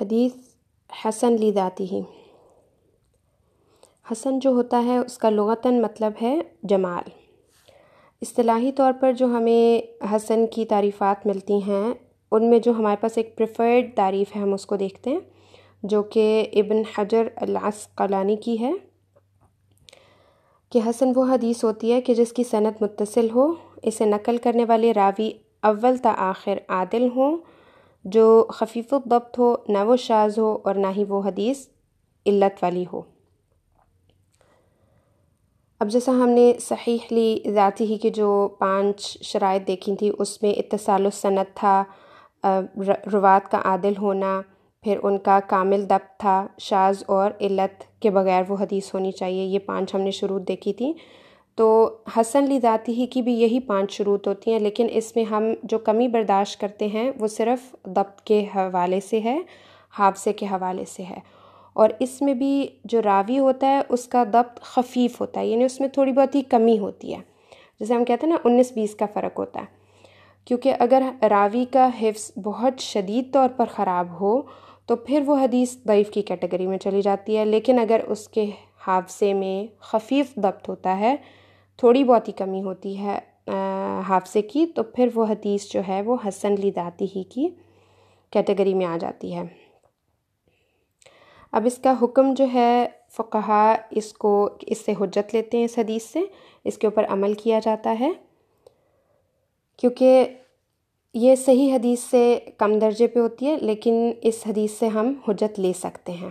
حدیث حسن لی ذاتی ہی حسن جو ہوتا ہے، اس کا لغتاً مطلب ہے جمال۔ اصطلاحی طور پر جو ہمیں حسن کی تعریفات ملتی ہیں، ان میں جو ہمارے پاس ایک پریفرڈ تعریف ہے، ہم اس کو دیکھتے ہیں، جو کہ ابن حجر العسقلانی کی ہے۔ کہ حسن وہ حدیث ہوتی ہے کہ جس کی صنعت متصل ہو، اسے نقل کرنے والے راوی اول تا آخر عادل ہوں۔ جو خفیف الضبط ہو، نہ وہ شاذ ہو اور نہ ہی وہ حدیث علت والی ہو۔ اب جیسا ہم نے صحیح لی ذاتی ہی کی جو پانچ شرائط دیکھی تھی، اس میں اتصال السنت تھا روات کا عادل ہونا، پھر ان کا کامل دب تھا، شاذ اور علت کے بغیر وہ حدیث ہونی چاہیے، یہ پانچ ہم نے شروع دیکھی تھی۔ تو حسن لی ذاتی ہی کی بھی یہی پانچ شروط ہوتی ہیں، لیکن اس میں ہم جو کمی برداشت کرتے ہیں وہ صرف ضبط کے حوالے سے ہے، حادثے کے حوالے سے ہے۔ اور اس میں بھی جو راوی ہوتا ہے، اس کا ضبط خفیف ہوتا ہے یعنی اس میں تھوڑی بہت ہی کمی ہوتی ہے۔ جیسے ہم کہتے ہیں نا، انیس بیس کا فرق ہوتا ہے۔ کیونکہ اگر راوی کا حفظ بہت شدید طور پر خراب ہو، تو پھر وہ حدیث ضعیف کی کیٹیگری میں چلی جاتی ہے۔ لیکن اگر اس کے حادثے میں خفیف ضبط ہوتا ہے تھوڑی بہت ہی کمی ہوتی ہے حادثے کی، تو پھر وہ حدیث جو ہے وہ حسن لی ذاتی ہی کی کیٹیگری میں آ جاتی ہے۔ اب اس کا حکم جو ہے، فقہا اس کو، اس سے حجت لیتے ہیں اس حدیث سے، اس کے اوپر عمل کیا جاتا ہے۔ کیونکہ یہ صحیح حدیث سے کم درجے پہ ہوتی ہے، لیکن اس حدیث سے ہم حجت لے سکتے ہیں۔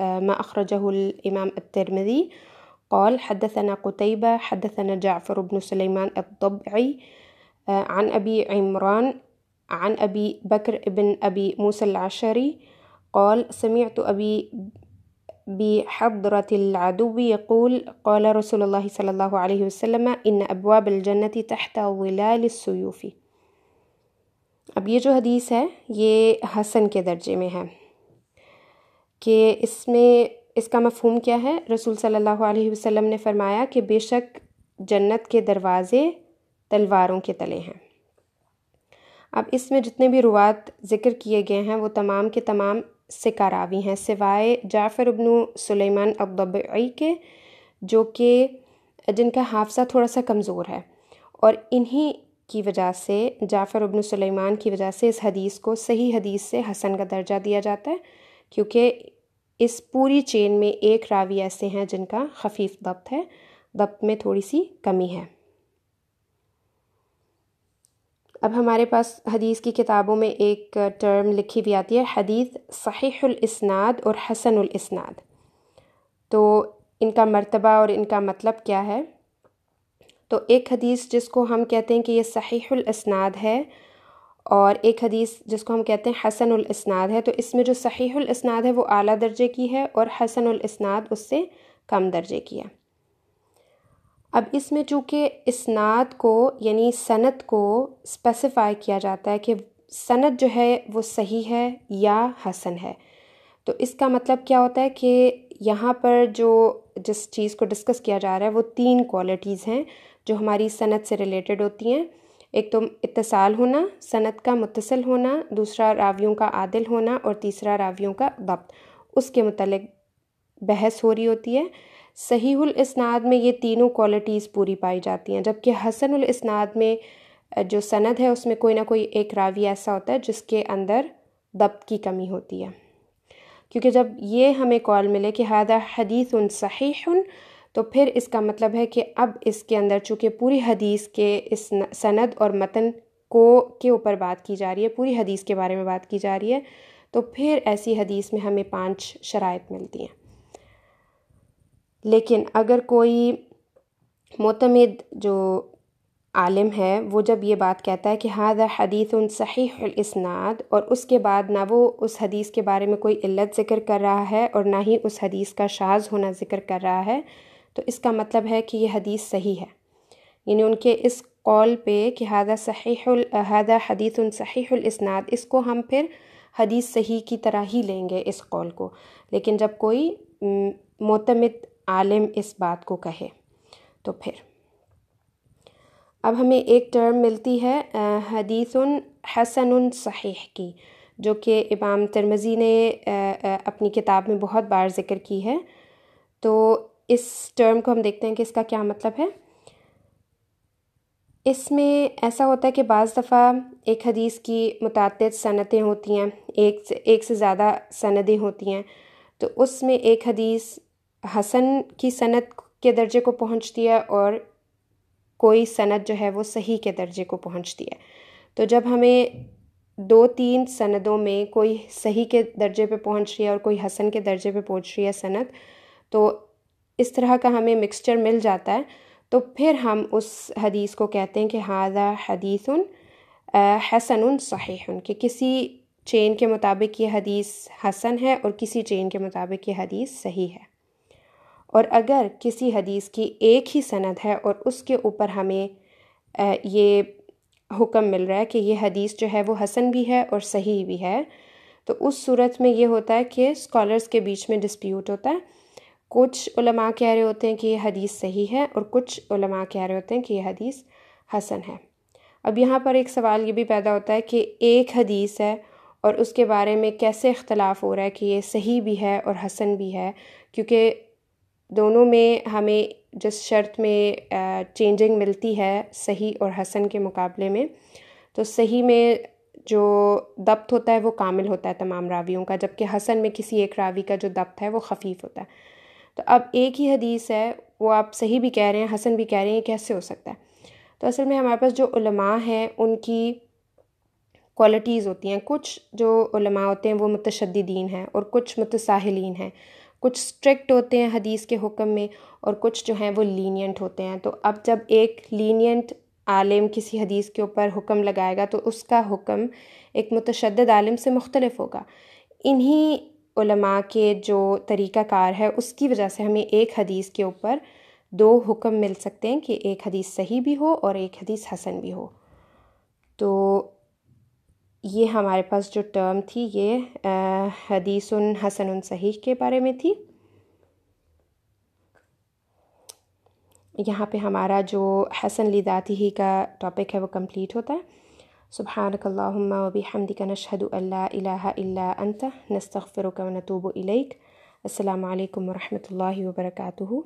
ما أخرجه الإمام الترمذي قال حدثنا قتيبة حدثنا جعفر بن سليمان الضبعي عن أبي عمران عن أبي بكر بن أبي موسى العشري قال سمعت أبي بحضرة العدو يقول قال رسول الله صلى الله عليه وسلم إن أبواب الجنة تحت ظلال السيوف اب یہ جو حدیث ہے، یہ حسن کے درجے میں ہے کہ اس میں، اس کا مفہوم کیا ہے؟ رسول صلی اللہ علیہ وسلم نے فرمایا کہ بے شک جنت کے دروازے تلواروں کے تلے ہیں۔ اب اس میں جتنے بھی روات ذکر کیے گئے ہیں، وہ تمام کے تمام سکاراوی ہیں، سوائے جعفر ابن سلیمان الضبعی کے، جو کہ، جن کا حافظہ تھوڑا سا کمزور ہے۔ اور انہی کی وجہ سے، جعفر ابن سلیمان کی وجہ سے اس حدیث کو صحیح حدیث سے حسن کا درجہ دیا جاتا ہے، کیونکہ اس پوری چین میں ایک راوی ایسے ہیں جن کا خفیف ضبط ہے، ضبط میں تھوڑی سی کمی ہے۔ اب ہمارے پاس حدیث کی کتابوں میں ایک ٹرم لکھی ہوئی آتی ہے، حدیث صحیح الاسناد اور حسن الاسناد۔ تو ان کا مرتبہ اور ان کا مطلب کیا ہے؟ تو ایک حدیث جس کو ہم کہتے ہیں کہ یہ صحیح الاسناد ہے اور ایک حدیث جس کو ہم کہتے ہیں حسن الاسناد ہے، تو اس میں جو صحیح الاسناد ہے وہ اعلیٰ درجے کی ہے اور حسن الاسناد اس سے کم درجے کی ہے۔ اب اس میں چونکہ اسناد کو یعنی صنعت کو اسپیسیفائی کیا جاتا ہے کہ صنعت جو ہے وہ صحیح ہے یا حسن ہے، تو اس کا مطلب کیا ہوتا ہے کہ یہاں پر جو جس چیز کو ڈسکس کیا جا رہا ہے وہ تین کوالٹیز ہیں۔ جو ہماری صنعت سے ریلیٹڈ ہوتی ہیں، ایک تو اتصال ہونا، صنعت کا متصل ہونا، دوسرا راویوں کا عادل ہونا اور تیسرا راویوں کا ضبط۔ اس کے متعلق بحث ہو رہی ہوتی ہے۔ صحیح الاسناد میں یہ تینوں کوالٹیز پوری پائی جاتی ہیں، جبکہ حسن الاسناد میں جو سند ہے، اس میں کوئی نہ کوئی ایک راوی ایسا ہوتا ہے جس کے اندر ضبط کی کمی ہوتی ہے۔ کیونکہ جب یہ ہمیں کال ملے کہ ہادہ حدیث صحیح تو پھر اس کا مطلب ہے کہ اب اس کے اندر چونکہ پوری حدیث کے اس سند اور متن کو کے اوپر بات کی جا رہی ہے، پوری حدیث کے بارے میں بات کی جا رہی ہے، تو پھر ایسی حدیث میں ہمیں پانچ شرائط ملتی ہیں۔ لیکن اگر کوئی معتمد جو عالم ہے، وہ جب یہ بات کہتا ہے کہ ہادہ حدیث صحیح الاسناد اور اس کے بعد نہ وہ اس حدیث کے بارے میں کوئی علت ذکر کر رہا ہے اور نہ ہی اس حدیث کا شاذ ہونا ذکر کر رہا ہے تو اس کا مطلب ہے کہ یہ حدیث صحیح ہے۔ یعنی ان کے اس قول پہ کہ ہادہ صحیح الحادہ حدیث صحیح الاسناد، اس کو ہم پھر حدیث صحیح کی طرح ہی لیں گے اس قول کو۔ لیکن جب کوئی معتمد عالم اس بات کو کہے تو پھر۔ اب ہمیں ایک ٹرم ملتی ہے حدیث حسن صحیح کی، جو کہ امام ترمزی نے اپنی کتاب میں بہت بار ذکر کی ہے۔ تو اس ٹرم کو ہم دیکھتے ہیں کہ اس کا کیا مطلب ہے۔ اس میں ایسا ہوتا ہے کہ بعض دفعہ ایک حدیث کی متعدد صنعتیں ہوتی ہیں، ایک سے ایک سے زیادہ سندیں ہوتی ہیں۔ تو اس میں ایک حدیث حسن کی صنعت کے درجے کو پہنچتی ہے اور کوئی صنعت جو ہے وہ صحیح کے درجے کو پہنچتی ہے۔ تو جب ہمیں دو تین سندوں میں کوئی صحیح کے درجے پہ پہنچ رہی ہے اور کوئی حسن کے درجے پہ پہنچ رہی ہے صنعت تو اس طرح کا ہمیں مکسچر مل جاتا ہے، تو پھر ہم اس حدیث کو کہتے ہیں کہ ہادہ حدیث حسن صحیح، کہ کسی چین کے مطابق یہ حدیث حسن ہے اور کسی چین کے مطابق یہ حدیث صحیح ہے۔ اور اگر کسی حدیث کی ایک ہی سند ہے اور اس کے اوپر ہمیں یہ حکم مل رہا ہے کہ یہ حدیث جو ہے وہ حسن بھی ہے اور صحیح بھی ہے، تو اس صورت میں یہ ہوتا ہے کہ اسکالرس کے بیچ میں ڈسپیوٹ ہوتا ہے۔ کچھ علماء کہہ رہے ہوتے ہیں کہ یہ حدیث صحیح ہے اور کچھ علماء کہہ رہے ہوتے ہیں کہ یہ حدیث حسن ہے۔ اب یہاں پر ایک سوال یہ بھی پیدا ہوتا ہے کہ ایک حدیث ہے اور اس کے بارے میں کیسے اختلاف ہو رہا ہے کہ یہ صحیح بھی ہے اور حسن بھی ہے، کیونکہ دونوں میں ہمیں جس شرط میں چینجنگ ملتی ہے صحیح اور حسن کے مقابلے میں، تو صحیح میں جو دبت ہوتا ہے وہ کامل ہوتا ہے تمام راویوں کا، جبکہ حسن میں کسی ایک راوی کا جو دبت ہے وہ خفیف ہوتا ہے۔ تو اب ایک ہی حدیث ہے، وہ آپ صحیح بھی کہہ رہے ہیں، حسن بھی کہہ رہے ہیں کیسے ہو سکتا ہے؟ تو اصل میں ہمارے پاس جو علماء ہیں، ان کی کوالٹیز ہوتی ہیں۔ کچھ جو علماء ہوتے ہیں، وہ متشددین ہیں اور کچھ متساہلین ہیں۔ کچھ اسٹرکٹ ہوتے ہیں حدیث کے حکم میں اور کچھ جو ہیں، وہ لینینٹ ہوتے ہیں۔ تو اب جب ایک لینینٹ عالم کسی حدیث کے اوپر حکم لگائے گا، تو اس کا حکم ایک متشدد عالم سے مختلف ہوگا۔ انہی علماء کے جو طریقہ کار ہے، اس کی وجہ سے ہمیں ایک حدیث کے اوپر دو حکم مل سکتے ہیں کہ ایک حدیث صحیح بھی ہو اور ایک حدیث حسن بھی ہو۔ تو یہ ہمارے پاس جو ٹرم تھی، یہ حدیث حسن صحیح کے بارے میں تھی۔ یہاں پہ ہمارا جو حسن ذاتی ہی کا ٹاپک ہے، وہ کمپلیٹ ہوتا ہے۔ سبحانك اللهم وبحمدك نشهد أن لا إله إلا أنت نستغفرك ونتوب إليك. السلام عليكم ورحمة الله وبركاته.